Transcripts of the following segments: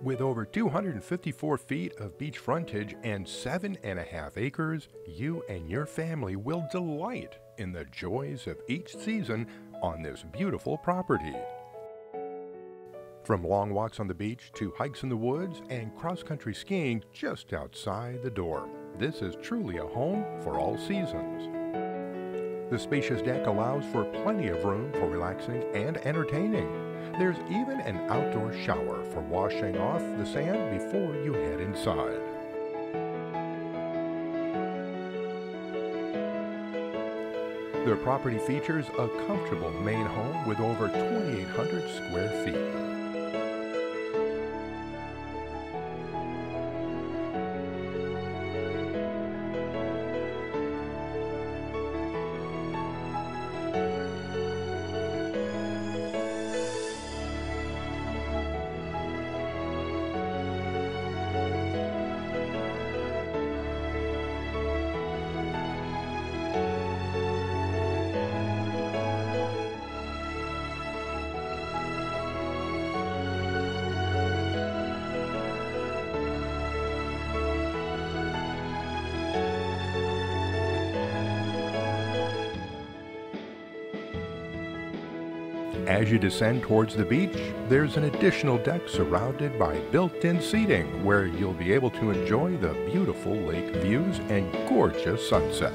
With over 254 feet of beach frontage and seven and a half acres, you and your family will delight in the joys of each season on this beautiful property. From long walks on the beach to hikes in the woods and cross country skiing just outside the door, this is truly a home for all seasons. The spacious deck allows for plenty of room for relaxing and entertaining. There's even an outdoor shower for washing off the sand before you head inside. The property features a comfortable main home with over 2,800 square feet. As you descend towards the beach, there's an additional deck surrounded by built-in seating where you'll be able to enjoy the beautiful lake views and gorgeous sunsets.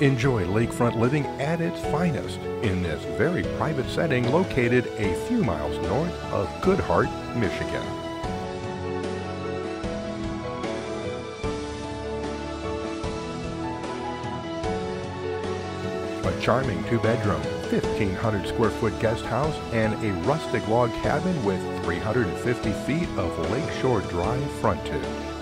Enjoy lakefront living at its finest in this very private setting located a few miles north of Good Hart, Michigan. Charming two-bedroom, 1,500 square foot guest house and a rustic log cabin with 350 feet of Lakeshore Drive frontage.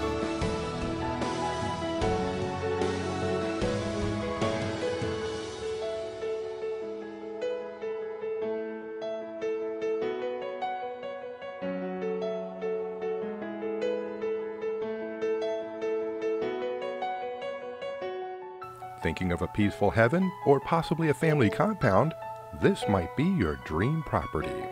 Thinking of a peaceful heaven or possibly a family compound? This might be your dream property.